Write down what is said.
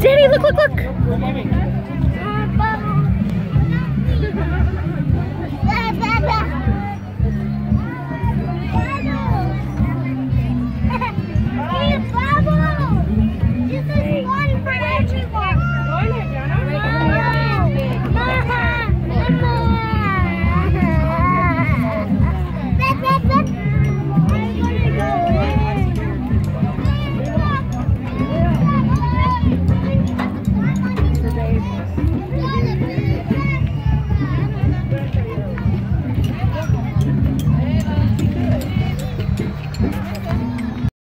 Danny, look, look, look.